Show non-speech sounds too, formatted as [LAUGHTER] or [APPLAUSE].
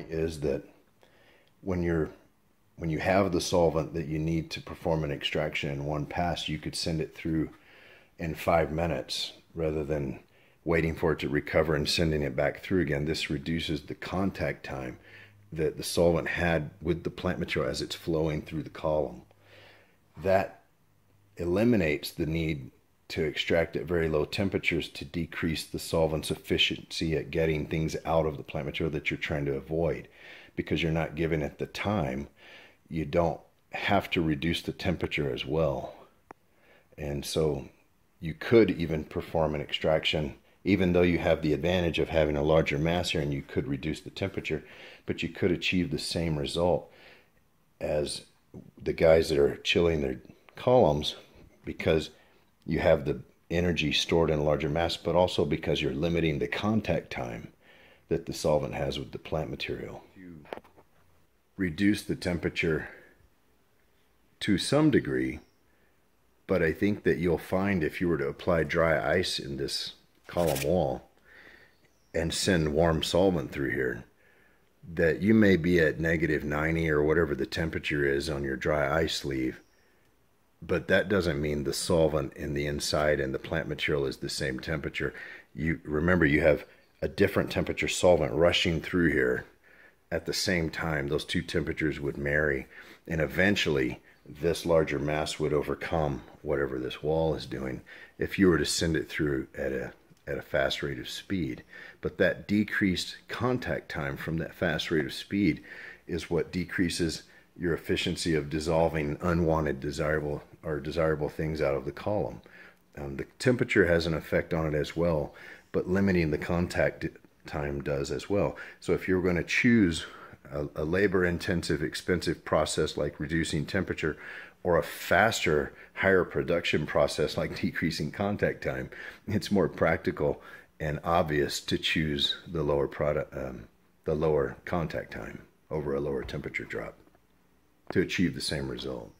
is that when you're when you have the solvent that you need to perform an extraction in one pass, you could send it through in five minutes rather than waiting for it to recover and sending it back through again. This reduces the contact time that the solvent had with the plant material as it's flowing through the column. That eliminates the need to extract at very low temperatures to decrease the solvent's efficiency at getting things out of the plant material that you're trying to avoid. Because you're not giving it the time you don't have to reduce the temperature as well. And so you could even perform an extraction even though you have the advantage of having a larger mass here and you could reduce the temperature but you could achieve the same result as the guys that are chilling their columns because you have the energy stored in a larger mass, but also because you're limiting the contact time that the solvent has with the plant material. You reduce the temperature to some degree, but I think that you'll find if you were to apply dry ice in this column wall and send warm solvent through here, that you may be at negative 90 or whatever the temperature is on your dry ice sleeve, but that doesn't mean the solvent in the inside and the plant material is the same temperature. You remember you have a different temperature solvent rushing through here at the same time. Those two temperatures would marry and eventually this larger mass would overcome whatever this wall is doing if you were to send it through at a at a fast rate of speed. But that decreased contact time from that fast rate of speed is what decreases your efficiency of dissolving unwanted desirable or desirable things out of the column. Um, the temperature has an effect on it as well, but limiting the contact time does as well. So if you're going to choose a, a labor intensive, expensive process like reducing temperature or a faster, higher production process like [LAUGHS] decreasing contact time, it's more practical and obvious to choose the lower product, um, the lower contact time over a lower temperature drop to achieve the same result.